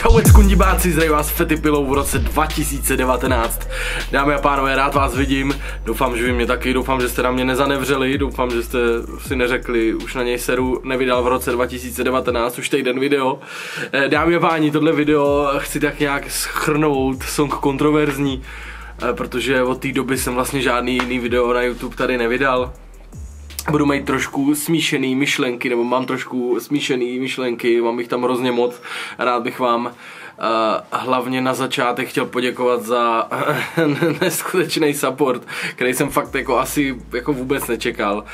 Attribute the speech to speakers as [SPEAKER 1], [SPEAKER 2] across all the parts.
[SPEAKER 1] Čau, kundibáci, zdraví vás Fety Pilou v roce 2019. Dámy a pánové, rád vás vidím. Doufám, že vy mě taky, doufám, že jste na mě nezanevřeli, doufám, že jste si neřekli, už na něj seru nevydal v roce 2019, už týden video. Eh, dámy a páni, tohle video chci tak nějak schrnout, song kontroverzní, eh, protože od té doby jsem vlastně žádný jiný video na YouTube tady nevydal budu mít trošku smíšený myšlenky, nebo mám trošku smíšený myšlenky, mám jich tam hrozně moc. Rád bych vám uh, hlavně na začátek chtěl poděkovat za neskutečný support, který jsem fakt jako asi jako vůbec nečekal.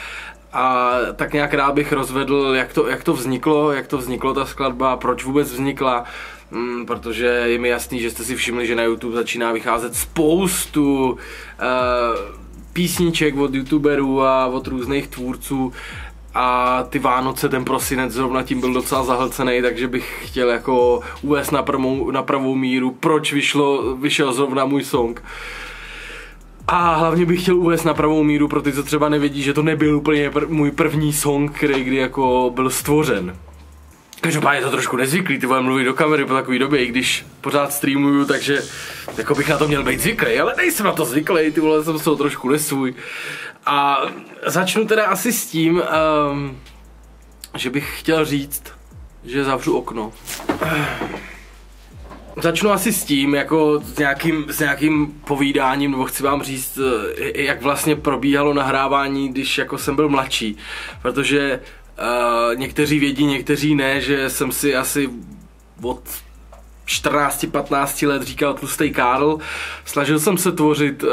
[SPEAKER 1] A tak nějak rád bych rozvedl, jak to, jak to vzniklo, jak to vzniklo ta skladba, proč vůbec vznikla, Mm, protože je mi jasný, že jste si všimli, že na YouTube začíná vycházet spoustu uh, písniček od youtuberů a od různých tvůrců a ty Vánoce, ten prosinec zrovna tím byl docela zahlcený, takže bych chtěl jako uvést na, prvou, na pravou míru, proč vyšlo, vyšel zrovna můj song. A hlavně bych chtěl uvést na pravou míru pro ty, co třeba nevědí, že to nebyl úplně pr- můj první song, který kdy jako byl stvořen. Každopádně je to trošku nezvyklý, ty vole mluvit do kamery po takové době, i když pořád streamuju, takže jako bych na to měl být zvyklý, ale nejsem na to zvyklý, ty vole jsem se to trošku nesvůj. A začnu teda asi s tím, um, že bych chtěl říct, že zavřu okno. Začnu asi s tím, jako s nějakým, s nějakým povídáním, nebo chci vám říct, eh, jak vlastně probíhalo nahrávání, když jako jsem byl mladší. Protože Někteří vědí, někteří ne, že jsem si asi od 14-15 let říkal tlustý Karl. Snažil jsem se tvořit uh,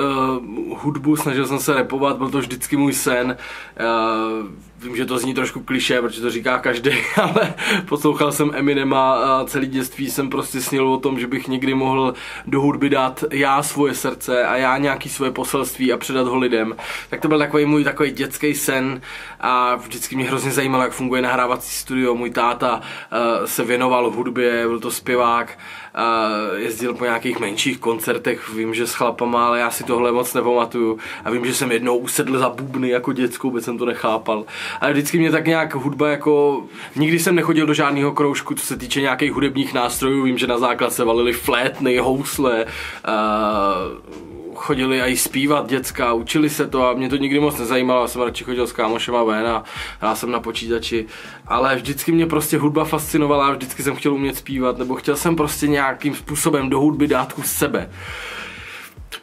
[SPEAKER 1] hudbu, snažil jsem se repovat, byl to vždycky můj sen. Uh, vím, že to zní trošku kliše, protože to říká každý, ale poslouchal jsem Eminema a celý dětství jsem prostě snil o tom, že bych někdy mohl do hudby dát já svoje srdce a já nějaký svoje poselství a předat ho lidem. Tak to byl takový můj takový dětský sen a vždycky mě hrozně zajímalo, jak funguje nahrávací studio. Můj táta uh, se věnoval hudbě, byl to zpěvák, jezdil po nějakých menších koncertech, vím, že s chlapama, ale já si tohle moc nepamatuju. A vím, že jsem jednou usedl za bubny jako děckou, vůbec jsem to nechápal. Ale vždycky mě tak nějak hudba jako... Nikdy jsem nechodil do žádného kroužku, co se týče nějakých hudebních nástrojů. Vím, že na základ se valily flétny, housle, uh, chodili i zpívat děcka, učili se to a mě to nikdy moc nezajímalo, já jsem radši chodil s kámošema ven a hrál jsem na počítači, ale vždycky mě prostě hudba fascinovala, vždycky jsem chtěl umět zpívat, nebo chtěl jsem prostě nějakým způsobem do hudby dát kus sebe.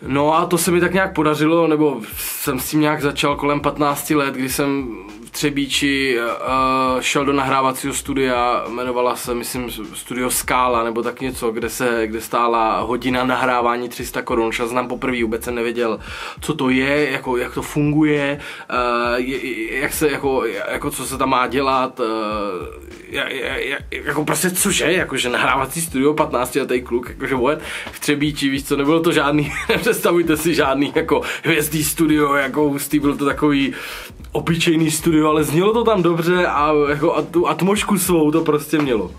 [SPEAKER 1] No a to se mi tak nějak podařilo, nebo jsem s tím nějak začal kolem 15 let, kdy jsem Třebíči uh, šel do nahrávacího studia, jmenovala se, myslím, studio Skála, nebo tak něco, kde se, kde stála hodina nahrávání 300 korun. Šel znám poprvé, vůbec jsem nevěděl, co to je, jako, jak to funguje, uh, jak se, jako, jako, co se tam má dělat, uh, jako prostě cože, jakože nahrávací studio 15 letý kluk, jakože what, v Třebíči, víš co, nebylo to žádný, představujte si žádný jako hvězdný studio, jako hustý, byl to takový obyčejný studio, ale znělo to tam dobře a jako a tu atmošku svou to prostě mělo.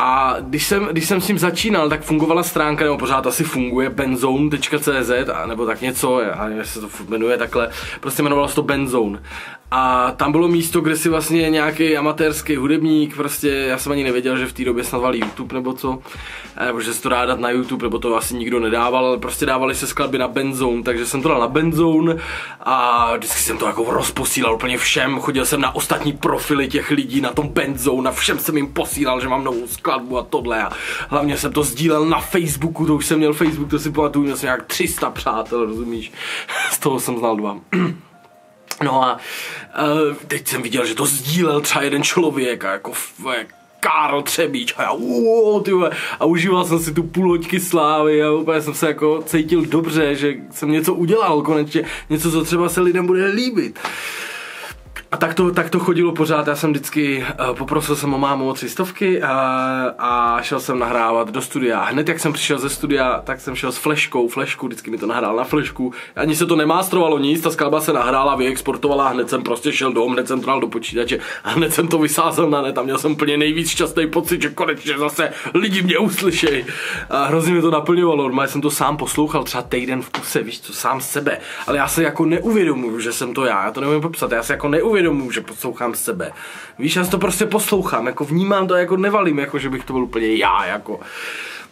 [SPEAKER 1] A když jsem, když jsem s tím začínal, tak fungovala stránka, nebo pořád asi funguje, benzone.cz, nebo tak něco, já nevím, se to jmenuje takhle, prostě jmenovalo se to Benzone. A tam bylo místo, kde si vlastně nějaký amatérský hudebník, prostě já jsem ani nevěděl, že v té době snad YouTube nebo co, nebo že se to dá dát na YouTube, nebo to asi nikdo nedával, ale prostě dávali se skladby na Benzone, takže jsem to dal na Benzone a vždycky jsem to jako rozposílal úplně všem, chodil jsem na ostatní profily těch lidí na tom Benzone a všem jsem jim posílal, že mám novou skladbu a tohle. A hlavně jsem to sdílel na Facebooku, to už jsem měl Facebook, to si pamatuju, měl jsem nějak 300 přátel, rozumíš, z toho jsem znal dva. No a uh, teď jsem viděl, že to sdílel třeba jeden člověk a jako jak Karl Třebíč. A já uou, ty a užíval jsem si tu půl hoďky slávy a úplně jsem se jako cítil dobře, že jsem něco udělal konečně, něco, co třeba se lidem bude líbit. A tak to, tak to chodilo pořád, já jsem vždycky uh, poprosil jsem o mámu o tři stovky a, šel jsem nahrávat do studia. Hned jak jsem přišel ze studia, tak jsem šel s fleškou, flešku, vždycky mi to nahrál na flešku. Ani se to nemástrovalo nic, ta skladba se nahrála, vyexportovala, hned jsem prostě šel dom, hned jsem to dal do počítače a hned jsem to vysázel na net a měl jsem plně nejvíc šťastný pocit, že konečně zase lidi mě uslyšejí. A hrozně mi to naplňovalo, normálně jsem to sám poslouchal třeba týden v kuse, víš co, sám sebe. Ale já se jako neuvědomuju, že jsem to já, já to neumím popsat, já se jako neuvědomuju neuvědomuji, že poslouchám sebe. Víš, já to prostě poslouchám, jako vnímám to, jako nevalím, jako že bych to byl úplně já, jako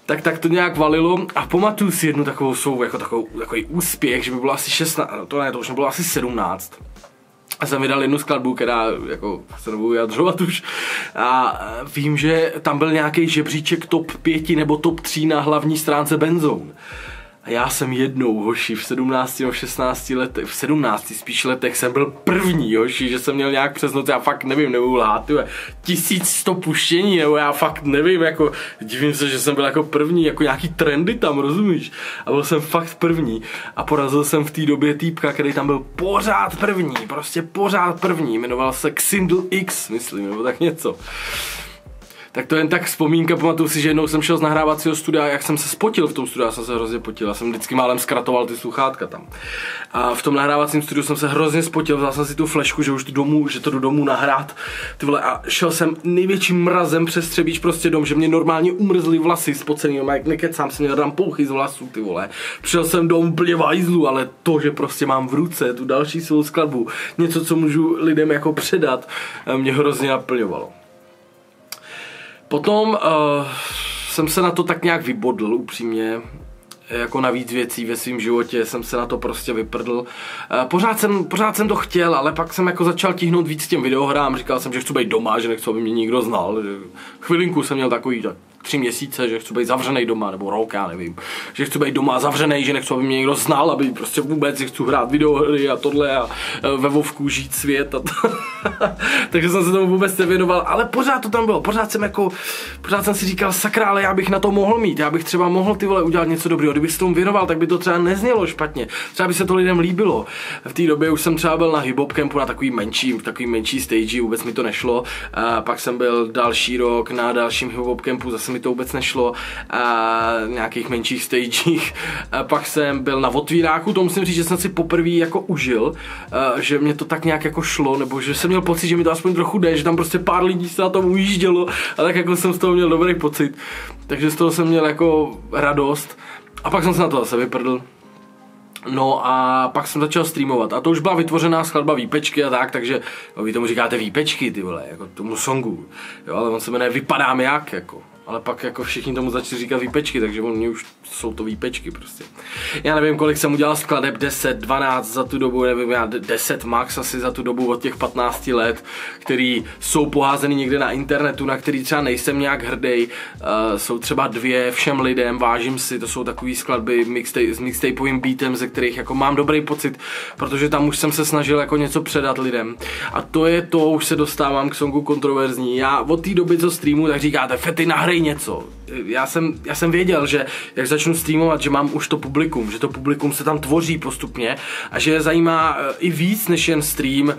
[SPEAKER 1] tak, tak to nějak valilo a pamatuju si jednu takovou svou, jako takovou, takový úspěch, že by bylo asi 16, to ne, to už nebylo asi 17. A jsem vydal jednu skladbu, která jako se nebudu vyjadřovat už. A vím, že tam byl nějaký žebříček top 5 nebo top 3 na hlavní stránce Benzone. A já jsem jednou, hoši, v 17 nebo 16 letech, v 17 spíš letech jsem byl první, hoši, že jsem měl nějak přes noc, já fakt nevím, nebudu lhát, tyhle, 1100 puštění, nebo já fakt nevím, jako, divím se, že jsem byl jako první, jako nějaký trendy tam, rozumíš? A byl jsem fakt první a porazil jsem v té době týpka, který tam byl pořád první, prostě pořád první, jmenoval se Xindl X, myslím, nebo tak něco. Tak to je jen tak vzpomínka, pamatuju si, že jednou jsem šel z nahrávacího studia, jak jsem se spotil v tom studiu, já jsem se hrozně potil, já jsem vždycky málem zkratoval ty sluchátka tam. A v tom nahrávacím studiu jsem se hrozně spotil, vzal jsem si tu flešku, že už tu domů, že to do domů nahrát, ty vole, a šel jsem největším mrazem přes Třebíč prostě dom, že mě normálně umrzly vlasy spocený, no, jak nekecám, jsem měl tam pouchy z vlasů, ty vole. Přišel jsem do úplně vajzlu, ale to, že prostě mám v ruce tu další svou skladbu, něco, co můžu lidem jako předat, mě hrozně naplňovalo. Potom uh, jsem se na to tak nějak vybodl upřímně, jako na víc věcí ve svém životě jsem se na to prostě vyprdl. Eh, pořád jsem, pořád jsem to chtěl, ale pak jsem jako začal tíhnout víc těm videohrám, říkal jsem, že chci být doma, že nechci, aby mě nikdo znal. Chvilinku jsem měl takový tak tři měsíce, že chci být zavřený doma, nebo rok, já nevím. Že chci být doma zavřený, že nechci, aby mě někdo znal, aby prostě vůbec chci hrát videohry a tohle a e, ve Vovku žít svět. A to. Takže jsem se tomu vůbec nevěnoval, ale pořád to tam bylo, pořád jsem jako, pořád jsem si říkal, sakra, ale já bych na to mohl mít, já bych třeba mohl ty vole udělat něco dobrého, kdybych se tomu věnoval, tak by to třeba neznělo špatně, třeba by se to lidem líbilo. V té době už jsem třeba byl na hip campu na takový menší, takový menší stage, vůbec mi to nešlo. A pak jsem byl další rok na dalším hip campu, zase mi to vůbec nešlo, a nějakých menších stagech. Pak jsem byl na otvíráku, to musím říct, že jsem si poprvé jako užil, a že mě to tak nějak jako šlo, nebo že jsem měl pocit, že mi to aspoň trochu jde, že tam prostě pár lidí se na tom ujíždělo a tak jako jsem z toho měl dobrý pocit. Takže z toho jsem měl jako radost. A pak jsem se na to zase vyprdl. No a pak jsem začal streamovat a to už byla vytvořená skladba výpečky a tak, takže no, vy tomu říkáte výpečky, ty vole, jako tomu songu, jo, ale on se jmenuje Vypadám jak, jako ale pak jako všichni tomu začali říkat výpečky, takže oni už jsou to výpečky prostě. Já nevím, kolik jsem udělal skladeb, 10, 12 za tu dobu, nevím, já 10 max asi za tu dobu od těch 15 let, který jsou poházeny někde na internetu, na který třeba nejsem nějak hrdý. Uh, jsou třeba dvě všem lidem, vážím si, to jsou takové skladby mixtape, s mixtapeovým beatem, ze kterých jako mám dobrý pocit, protože tam už jsem se snažil jako něco předat lidem. A to je to, už se dostávám k songu kontroverzní. Já od té doby, co streamu, tak říkáte, Fety, nahraj něco. Já jsem, já jsem věděl, že jak začnu streamovat, že mám už to publikum, že to publikum se tam tvoří postupně a že je zajímá eh, i víc než jen stream,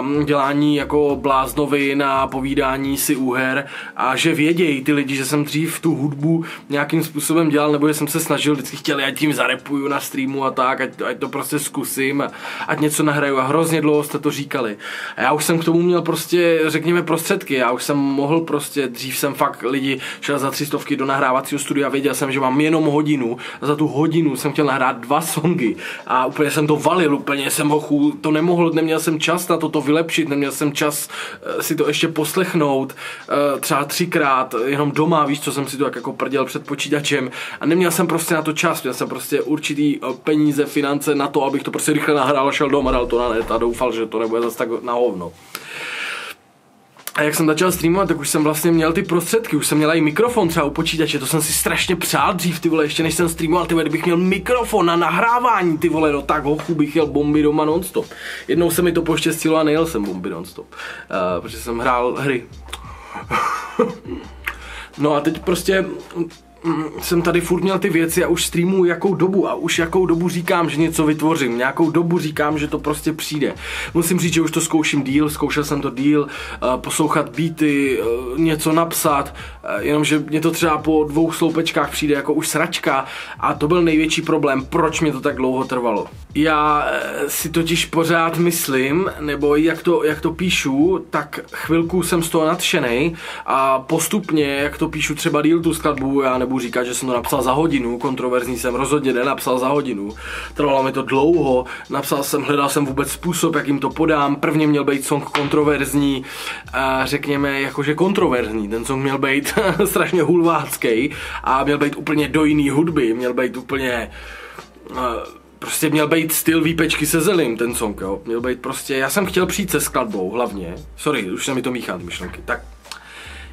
[SPEAKER 1] um, dělání jako bláznovy na povídání si úher a že vědějí ty lidi, že jsem dřív tu hudbu nějakým způsobem dělal, nebo že jsem se snažil, vždycky chtěli, ať tím zarepuju na streamu a tak, ať, ať to prostě zkusím, ať něco nahraju a hrozně dlouho jste to říkali. A já už jsem k tomu měl prostě, řekněme, prostředky, já už jsem mohl prostě, dřív jsem fakt lidi lidi, šel za tři stovky do nahrávacího studia, věděl jsem, že mám jenom hodinu. A za tu hodinu jsem chtěl nahrát dva songy. A úplně jsem to valil, úplně jsem ho chů, to nemohl, neměl jsem čas na to to vylepšit, neměl jsem čas uh, si to ještě poslechnout uh, třeba třikrát, jenom doma, víš, co jsem si to jak jako prděl před počítačem. A neměl jsem prostě na to čas, měl jsem prostě určitý uh, peníze, finance na to, abych to prostě rychle nahrál, šel doma, dal to na net a doufal, že to nebude zase tak na hovno. A jak jsem začal streamovat, tak už jsem vlastně měl ty prostředky, už jsem měl i mikrofon třeba u počítače, to jsem si strašně přál dřív, ty vole, ještě než jsem streamoval, ty vole, kdybych měl mikrofon na nahrávání, ty vole, no tak hochu bych jel bomby doma nonstop. Jednou se mi to poštěstilo a nejel jsem bomby nonstop, uh, protože jsem hrál hry. no a teď prostě jsem tady furt měl ty věci a už streamuju jakou dobu a už jakou dobu říkám, že něco vytvořím, nějakou dobu říkám, že to prostě přijde. Musím říct, že už to zkouším díl, zkoušel jsem to díl, uh, poslouchat beaty, uh, něco napsat, jenomže mě to třeba po dvou sloupečkách přijde jako už sračka a to byl největší problém, proč mě to tak dlouho trvalo. Já si totiž pořád myslím, nebo jak to, jak to píšu, tak chvilku jsem z toho nadšený a postupně, jak to píšu třeba díl tu skladbu, já nebudu říkat, že jsem to napsal za hodinu, kontroverzní jsem rozhodně nenapsal za hodinu. Trvalo mi to dlouho, napsal jsem, hledal jsem vůbec způsob, jak jim to podám. Prvně měl být song kontroverzní, a řekněme jakože kontroverzní. Ten song měl být strašně hulvácký a měl být úplně do jiný hudby, měl být úplně uh, prostě měl být styl výpečky se zelím, ten song, jo. Měl být prostě, já jsem chtěl přijít se skladbou hlavně, sorry, už se mi to míchá ty myšlenky, tak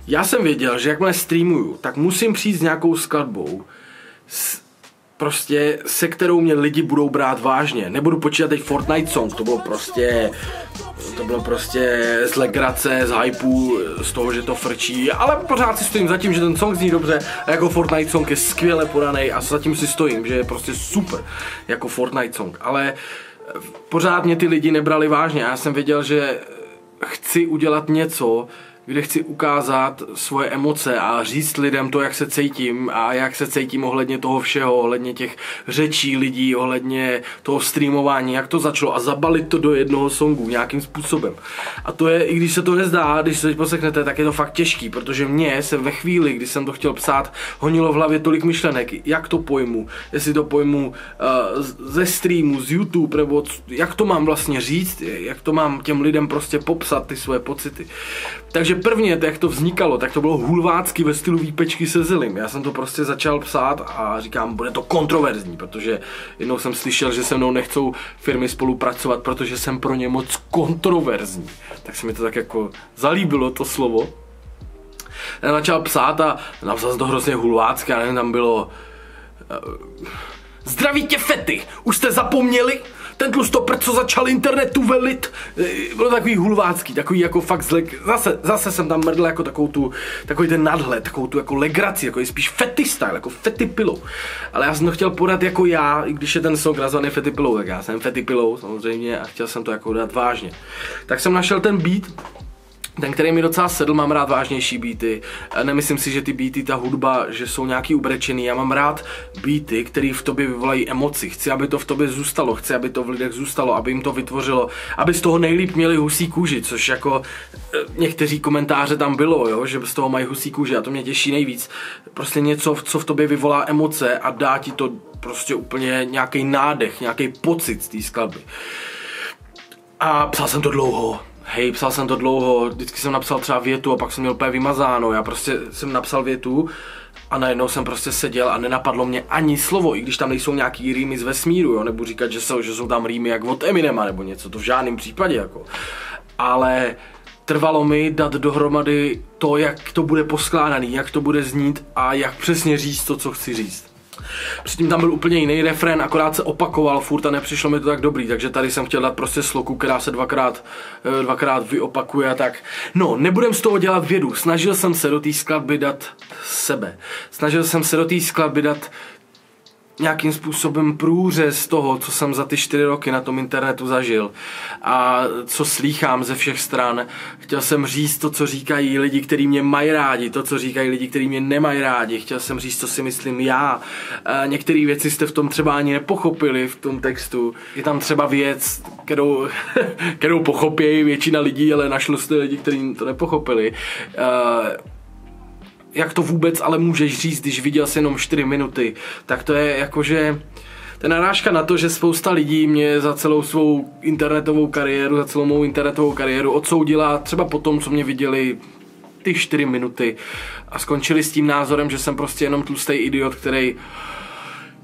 [SPEAKER 1] já jsem věděl, že jakmile streamuju, tak musím přijít s nějakou skladbou, s, prostě se kterou mě lidi budou brát vážně. Nebudu počítat teď Fortnite song, to bylo prostě to bylo prostě z legrace, z hypeu, z toho, že to frčí, ale pořád si stojím za tím, že ten song zní dobře a jako Fortnite song je skvěle podaný a zatím si stojím, že je prostě super jako Fortnite song, ale pořád mě ty lidi nebrali vážně já jsem věděl, že chci udělat něco, kde chci ukázat svoje emoce a říct lidem to, jak se cítím a jak se cítím ohledně toho všeho, ohledně těch řečí lidí, ohledně toho streamování, jak to začalo a zabalit to do jednoho songu nějakým způsobem. A to je, i když se to nezdá, když se teď poseknete, tak je to fakt těžký, protože mě se ve chvíli, kdy jsem to chtěl psát, honilo v hlavě tolik myšlenek, jak to pojmu, jestli to pojmu uh, ze streamu, z YouTube, nebo jak to mám vlastně říct, jak to mám těm lidem prostě popsat ty svoje pocity. Takže prvně, jak to vznikalo, tak to bylo hulvácky ve stylu výpečky se zelím. Já jsem to prostě začal psát a říkám, bude to kontroverzní, protože jednou jsem slyšel, že se mnou nechcou firmy spolupracovat, protože jsem pro ně moc kontroverzní. Tak se mi to tak jako zalíbilo to slovo. Já začal psát a napsal jsem to hrozně hulvácky, a nevím, tam bylo... Uh, Zdraví tě fety, už jste zapomněli? Ten tlustopr, co začal internetu velit, e, bylo takový hulvácký, takový jako fakt zlek, zase, zase jsem tam mrdl jako takovou tu, takový ten nadhled, takovou tu jako legraci, jako je spíš fety style, jako fety pilou. Ale já jsem to chtěl podat jako já, i když je ten song nazvaný fety pilou, tak já jsem fety pilou samozřejmě a chtěl jsem to jako dát vážně. Tak jsem našel ten beat, ten, který mi docela sedl, mám rád vážnější beaty. Nemyslím si, že ty beaty, ta hudba, že jsou nějaký ubrečený. Já mám rád beaty, které v tobě vyvolají emoci. Chci, aby to v tobě zůstalo, chci, aby to v lidech zůstalo, aby jim to vytvořilo, aby z toho nejlíp měli husí kůži, což jako eh, někteří komentáře tam bylo, jo, že z toho mají husí kůži a to mě těší nejvíc. Prostě něco, co v tobě vyvolá emoce a dá ti to prostě úplně nějaký nádech, nějaký pocit z té skladby. A psal jsem to dlouho, hej, psal jsem to dlouho, vždycky jsem napsal třeba větu a pak jsem měl úplně vymazáno, já prostě jsem napsal větu a najednou jsem prostě seděl a nenapadlo mě ani slovo, i když tam nejsou nějaký rýmy z vesmíru, jo, nebo říkat, že jsou, že jsou tam rýmy jak od Eminema nebo něco, to v žádném případě, jako. Ale trvalo mi dát dohromady to, jak to bude poskládaný, jak to bude znít a jak přesně říct to, co chci říct. Předtím tam byl úplně jiný refrén, akorát se opakoval furt a nepřišlo mi to tak dobrý, takže tady jsem chtěl dát prostě sloku, která se dvakrát, eh, dvakrát vyopakuje a tak. No, nebudem z toho dělat vědu, snažil jsem se do té skladby dát sebe. Snažil jsem se do té skladby dát nějakým způsobem průřez toho, co jsem za ty čtyři roky na tom internetu zažil a co slýchám ze všech stran. Chtěl jsem říct to, co říkají lidi, kteří mě mají rádi, to, co říkají lidi, kteří mě nemají rádi. Chtěl jsem říct, co si myslím já. Některé věci jste v tom třeba ani nepochopili v tom textu. Je tam třeba věc, kterou, kterou pochopí většina lidí, ale našlo jste lidi, kteří to nepochopili jak to vůbec ale můžeš říct, když viděl jsi jenom 4 minuty, tak to je jakože to je narážka na to, že spousta lidí mě za celou svou internetovou kariéru, za celou mou internetovou kariéru odsoudila třeba po tom, co mě viděli ty 4 minuty. A skončili s tím názorem, že jsem prostě jenom tlustý idiot, který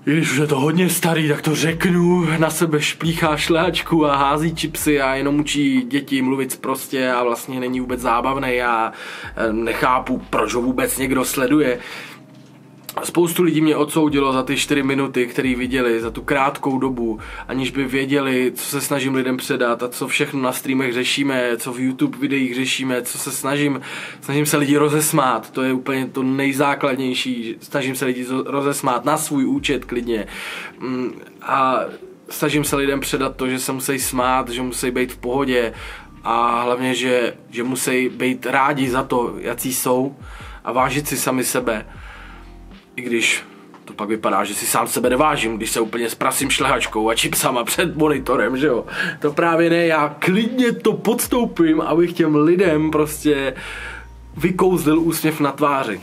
[SPEAKER 1] když už je to hodně starý, tak to řeknu, na sebe šplíchá šlehačku a hází čipsy a jenom učí děti mluvit prostě a vlastně není vůbec zábavný a eh, nechápu, proč ho vůbec někdo sleduje. Spoustu lidí mě odsoudilo za ty 4 minuty, které viděli, za tu krátkou dobu, aniž by věděli, co se snažím lidem předat a co všechno na streamech řešíme, co v YouTube videích řešíme, co se snažím, snažím se lidi rozesmát, to je úplně to nejzákladnější, snažím se lidi rozesmát na svůj účet klidně. Mm, a snažím se lidem předat to, že se musí smát, že musí být v pohodě a hlavně, že, že musí být rádi za to, jaký jsou a vážit si sami sebe i když to pak vypadá, že si sám sebe nevážím, když se úplně sprasím šlehačkou a čipsama před monitorem, že jo. To právě ne, já klidně to podstoupím, abych těm lidem prostě vykouzlil úsměv na tváři.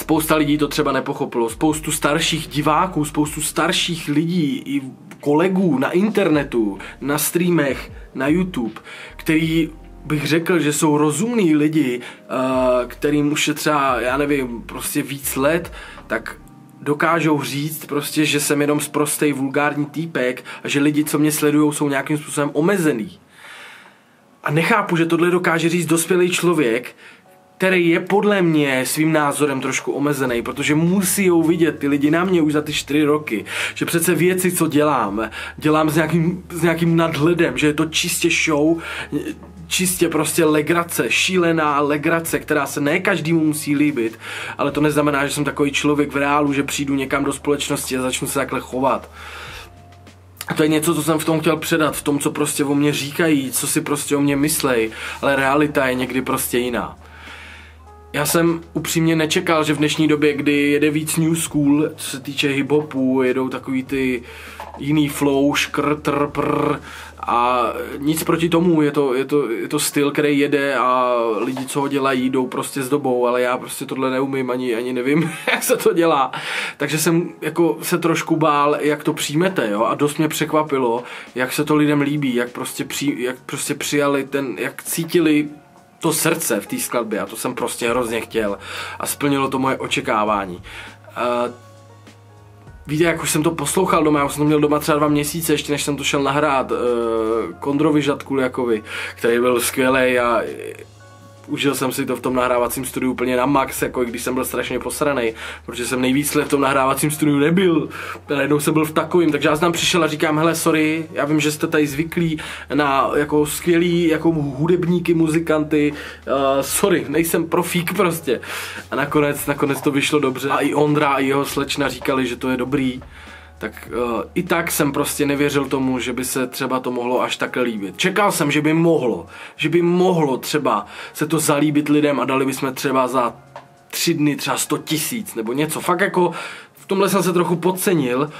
[SPEAKER 1] Spousta lidí to třeba nepochopilo. Spoustu starších diváků, spoustu starších lidí i kolegů na internetu, na streamech, na YouTube, který bych řekl, že jsou rozumní lidi, uh, kterým už je třeba, já nevím, prostě víc let, tak dokážou říct prostě, že jsem jenom zprostej vulgární týpek a že lidi, co mě sledují, jsou nějakým způsobem omezený. A nechápu, že tohle dokáže říct dospělý člověk, který je podle mě svým názorem trošku omezený, protože musí vidět ty lidi na mě už za ty čtyři roky, že přece věci, co dělám, dělám s nějakým, s nějakým nadhledem, že je to čistě show, čistě prostě legrace, šílená legrace, která se ne každému musí líbit, ale to neznamená, že jsem takový člověk v reálu, že přijdu někam do společnosti a začnu se takhle chovat. To je něco, co jsem v tom chtěl předat, v tom, co prostě o mě říkají, co si prostě o mě myslej, ale realita je někdy prostě jiná. Já jsem upřímně nečekal, že v dnešní době, kdy jede víc new school, co se týče hip-hopu, jedou takový ty jiný flow, škr, tr, prr, a nic proti tomu, je to, je, to, je to styl, který jede a lidi, co ho dělají, jdou prostě s dobou, ale já prostě tohle neumím, ani, ani nevím, jak se to dělá. Takže jsem jako se trošku bál, jak to přijmete, jo, a dost mě překvapilo, jak se to lidem líbí, jak prostě, při, jak prostě přijali ten, jak cítili to srdce v té skladbě a to jsem prostě hrozně chtěl a splnilo to moje očekávání. Uh, Víte, jak už jsem to poslouchal doma, já jsem to měl doma třeba dva měsíce, ještě než jsem to šel nahrát, uh, Kondrovi Žadkuliakovi, který byl skvělý a užil jsem si to v tom nahrávacím studiu úplně na max, jako i když jsem byl strašně posraný, protože jsem nejvíc let v tom nahrávacím studiu nebyl. Najednou jsem byl v takovým, takže já jsem tam přišel a říkám, hele, sorry, já vím, že jste tady zvyklí na jako skvělý jako hudebníky, muzikanty, uh, sorry, nejsem profík prostě. A nakonec, nakonec to vyšlo dobře. A i Ondra a jeho slečna říkali, že to je dobrý tak uh, i tak jsem prostě nevěřil tomu, že by se třeba to mohlo až takhle líbit. Čekal jsem, že by mohlo, že by mohlo třeba se to zalíbit lidem a dali bychom třeba za tři dny třeba 100 tisíc nebo něco. Fakt jako v tomhle jsem se trochu podcenil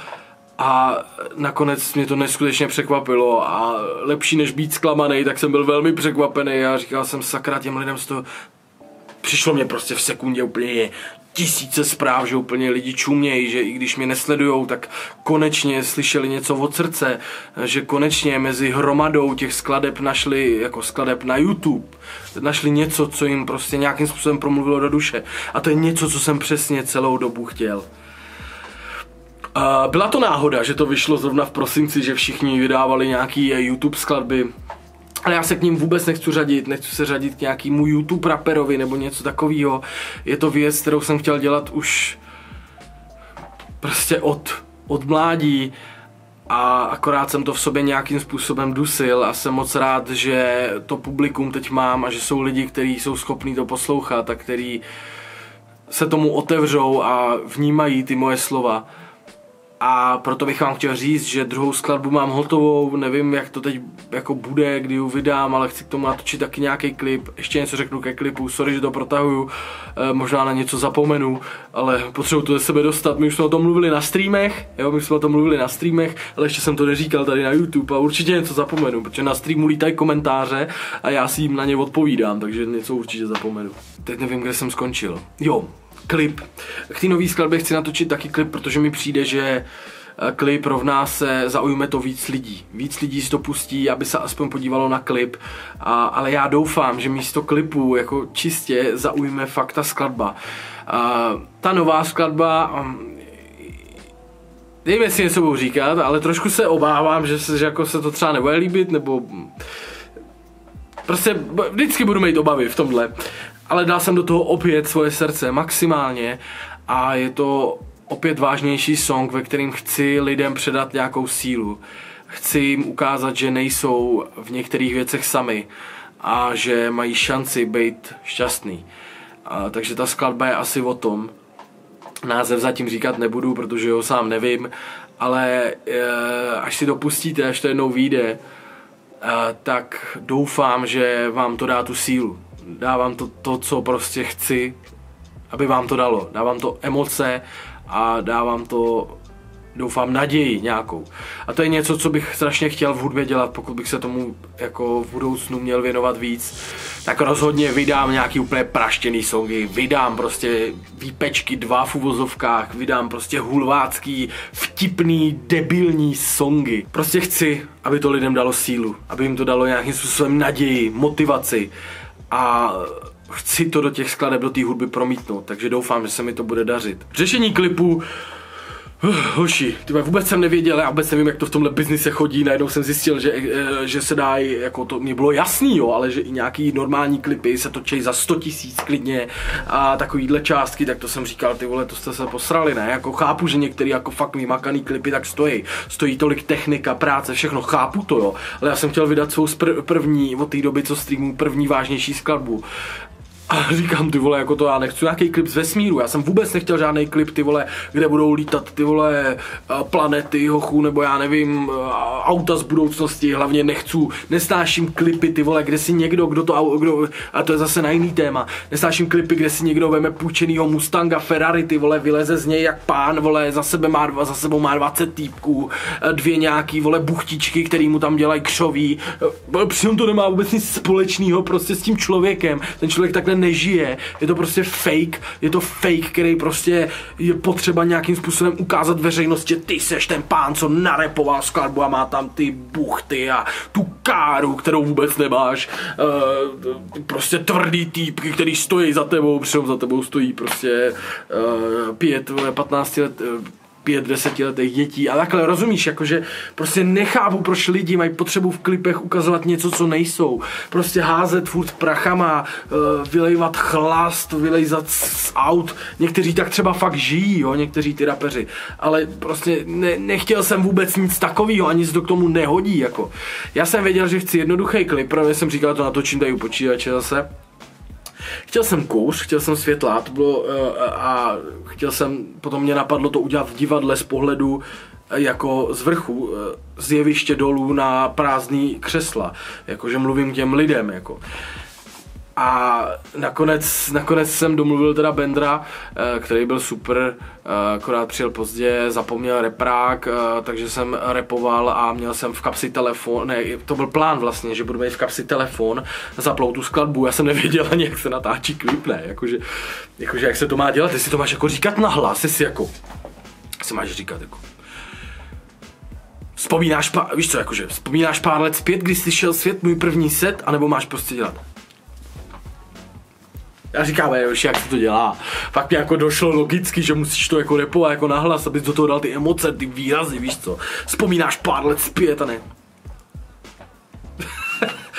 [SPEAKER 1] a nakonec mě to neskutečně překvapilo a lepší než být zklamaný, tak jsem byl velmi překvapený a říkal jsem sakra těm lidem z toho, přišlo mě prostě v sekundě úplně tisíce zpráv, že úplně lidi čumějí, že i když mě nesledujou, tak konečně slyšeli něco od srdce, že konečně mezi hromadou těch skladeb našli, jako skladeb na YouTube, našli něco, co jim prostě nějakým způsobem promluvilo do duše. A to je něco, co jsem přesně celou dobu chtěl. Byla to náhoda, že to vyšlo zrovna v prosinci, že všichni vydávali nějaký YouTube skladby ale já se k ním vůbec nechci řadit, nechci se řadit k nějakému YouTube raperovi nebo něco takového. Je to věc, kterou jsem chtěl dělat už prostě od, od mládí a akorát jsem to v sobě nějakým způsobem dusil a jsem moc rád, že to publikum teď mám a že jsou lidi, kteří jsou schopní to poslouchat a kteří se tomu otevřou a vnímají ty moje slova. A proto bych vám chtěl říct, že druhou skladbu mám hotovou, nevím jak to teď jako bude, kdy ji vydám, ale chci k tomu natočit taky nějaký klip. Ještě něco řeknu ke klipu, sorry, že to protahuju, e, možná na něco zapomenu, ale potřebuji to ze sebe dostat. My už jsme o tom mluvili na streamech, jo, my jsme o tom mluvili na streamech, ale ještě jsem to neříkal tady na YouTube a určitě něco zapomenu, protože na streamu lítají komentáře a já si jim na ně odpovídám, takže něco určitě zapomenu. Teď nevím, kde jsem skončil. Jo, klip. K té nové skladbě chci natočit taky klip, protože mi přijde, že eh, klip rovná se zaujme to víc lidí. Víc lidí si to pustí, aby se aspoň podívalo na klip, a, ale já doufám, že místo klipu jako čistě zaujme fakt ta skladba. A, ta nová skladba, nevím, jestli něco budu říkat, ale trošku se obávám, že se, že jako se to třeba nebude líbit, nebo prostě vždycky budu mít obavy v tomhle ale dal jsem do toho opět svoje srdce maximálně a je to opět vážnější song, ve kterým chci lidem předat nějakou sílu. Chci jim ukázat, že nejsou v některých věcech sami a že mají šanci být šťastný. A, takže ta skladba je asi o tom. Název zatím říkat nebudu, protože ho sám nevím, ale e, až si to pustíte, až to jednou vyjde, e, tak doufám, že vám to dá tu sílu dávám to, to, co prostě chci, aby vám to dalo. Dávám to emoce a dávám to, doufám, naději nějakou. A to je něco, co bych strašně chtěl v hudbě dělat, pokud bych se tomu jako v budoucnu měl věnovat víc, tak rozhodně vydám nějaký úplně praštěný songy, vydám prostě výpečky dva v uvozovkách, vydám prostě hulvácký, vtipný, debilní songy. Prostě chci, aby to lidem dalo sílu, aby jim to dalo nějakým způsobem naději, motivaci a chci to do těch skladeb, do té hudby promítnout, takže doufám, že se mi to bude dařit. Řešení klipů Hoši, ty vůbec jsem nevěděl, já vůbec nevím, jak to v tomhle biznise chodí, najednou jsem zjistil, že, eh, že se dá, jako to mě bylo jasný, jo, ale že i nějaký normální klipy se točí za 100 tisíc klidně a takovýhle částky, tak to jsem říkal, ty vole, to jste se posrali, ne? Jako chápu, že některý jako fakt vymakaný klipy tak stojí, stojí tolik technika, práce, všechno, chápu to, jo, ale já jsem chtěl vydat svou první, od té doby, co streamu, první vážnější skladbu a říkám, ty vole, jako to já nechci nějaký klip z vesmíru, já jsem vůbec nechtěl žádný klip, ty vole, kde budou lítat ty vole eh, planety, hochu, nebo já nevím, eh, auta z budoucnosti, hlavně nechci, nesnáším klipy, ty vole, kde si někdo, kdo to, kdo, a to je zase na jiný téma, nesnáším klipy, kde si někdo veme půjčenýho Mustanga, Ferrari, ty vole, vyleze z něj jak pán, vole, za, sebe má, za sebou má 20 týpků, eh, dvě nějaký, vole, buchtičky, který mu tam dělají křoví, přitom to nemá vůbec nic společného prostě s tím člověkem, ten člověk takhle nežije, je to prostě fake, je to fake, který prostě je potřeba nějakým způsobem ukázat veřejnosti, že ty seš ten pán, co narepoval skladbu a má tam ty buchty a tu káru, kterou vůbec nemáš, uh, prostě tvrdý týpky, který stojí za tebou, přitom za tebou stojí prostě uh, pět, 15 let, uh, pět, desetiletých dětí a takhle, rozumíš, jakože prostě nechápu, proč lidi mají potřebu v klipech ukazovat něco, co nejsou. Prostě házet furt prachama, uh, vylejvat chlast, vylejzat z aut. Někteří tak třeba fakt žijí, jo, někteří ty rapeři. Ale prostě ne, nechtěl jsem vůbec nic takového, ani to k tomu nehodí, jako. Já jsem věděl, že chci jednoduchý klip, protože jsem říkal, to natočím tady u počítače zase Chtěl jsem kouř, chtěl jsem světla, to bylo, eh, a chtěl jsem, potom mě napadlo to udělat v divadle z pohledu eh, jako z vrchu, eh, z jeviště dolů na prázdný křesla, jakože mluvím těm lidem, jako. A nakonec, nakonec jsem domluvil teda Bendra, eh, který byl super, eh, akorát přijel pozdě, zapomněl reprák, eh, takže jsem repoval a měl jsem v kapsi telefon, ne, to byl plán vlastně, že budu mít v kapsi telefon, zaplou tu skladbu, já jsem nevěděl ani, jak se natáčí klip, ne, jakože, jakože jak se to má dělat, jestli to máš jako říkat nahlas, jestli jako, si máš říkat jako, Vzpomínáš, pár, víš co, jakože, vzpomínáš pár let zpět, když slyšel svět můj první set, anebo máš prostě dělat já říkám, už jak se to dělá. Fakt mi jako došlo logicky, že musíš to jako repovat jako nahlas, abys do toho dal ty emoce, ty výrazy, víš co. Vzpomínáš pár let zpět a ne.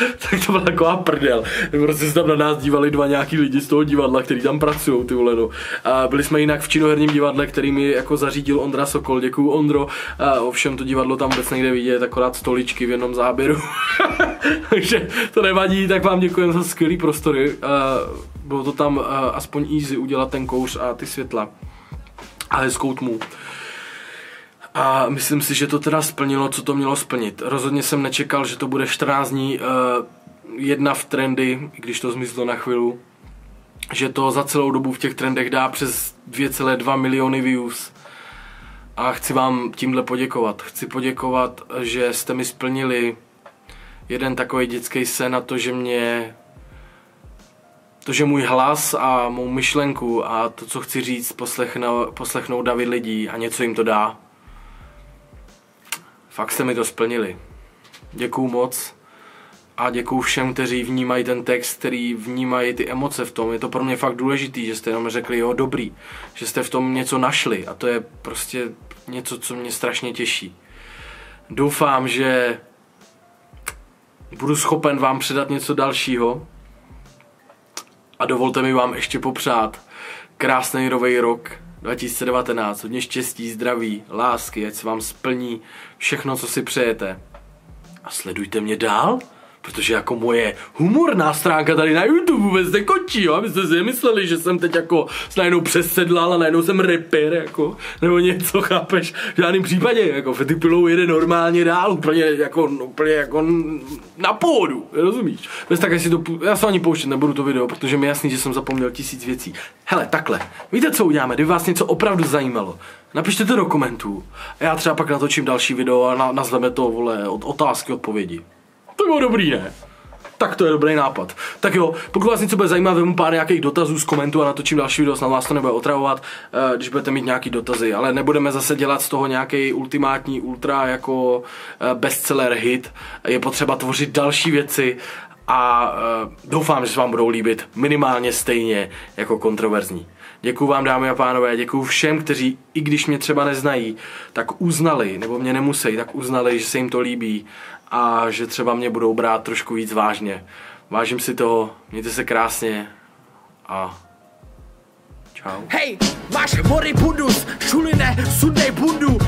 [SPEAKER 1] tak to byla taková prdel. Prostě se tam na nás dívali dva nějaký lidi z toho divadla, kteří tam pracují, ty vole, no. A byli jsme jinak v činoherním divadle, který mi jako zařídil Ondra Sokol, děkuju Ondro. A ovšem to divadlo tam vůbec nejde vidět, akorát stoličky v jednom záběru. Takže to nevadí, tak vám děkuji za skvělý prostory. A bylo to tam aspoň easy udělat ten kouř a ty světla. A hezkou tmu. A myslím si, že to teda splnilo, co to mělo splnit. Rozhodně jsem nečekal, že to bude 14 dní uh, jedna v trendy, když to zmizlo na chvilu. Že to za celou dobu v těch trendech dá přes 2,2 miliony views. A chci vám tímhle poděkovat. Chci poděkovat, že jste mi splnili jeden takový dětský sen na to, že mě to, že můj hlas a mou myšlenku a to, co chci říct, poslechnou, poslechnou David lidí a něco jim to dá. Fakt jste mi to splnili. Děkuju moc a děkuju všem, kteří vnímají ten text, který vnímají ty emoce v tom. Je to pro mě fakt důležitý, že jste jenom řekli, jo, dobrý, že jste v tom něco našli a to je prostě něco, co mě strašně těší. Doufám, že budu schopen vám předat něco dalšího a dovolte mi vám ještě popřát krásný nový rok 2019. Hodně štěstí, zdraví, lásky, ať se vám splní všechno, co si přejete. A sledujte mě dál Protože jako moje humorná stránka tady na YouTube vůbec nekončí, jo? Abyste si mysleli, že jsem teď jako najednou přesedlal a najednou jsem rapper, jako, nebo něco, chápeš? V žádném případě, jako Fetty Pillow jede normálně dál, úplně jako, úplně jako na půdu, rozumíš? Bez tak, si to, já se ani pouštět nebudu to video, protože mi jasný, že jsem zapomněl tisíc věcí. Hele, takhle, víte, co uděláme, kdyby vás něco opravdu zajímalo, napište to do komentů já třeba pak natočím další video a na, nazveme to, vole, od, otázky, odpovědi. To bylo dobrý, ne? tak to je dobrý nápad. Tak jo, pokud vás něco bude zajímat, vemu pár nějakých dotazů z komentů a natočím další video, snad vás to nebude otravovat, eh, když budete mít nějaký dotazy, ale nebudeme zase dělat z toho nějaký ultimátní ultra jako eh, bestseller hit. Je potřeba tvořit další věci a uh, doufám, že se vám budou líbit minimálně stejně jako kontroverzní. Děkuji vám, dámy a pánové, děkuji všem, kteří, i když mě třeba neznají, tak uznali, nebo mě nemusí, tak uznali, že se jim to líbí a že třeba mě budou brát trošku víc vážně. Vážím si toho, mějte se krásně a čau.
[SPEAKER 2] Hej, máš hory bundus, šuline, sundej bundu.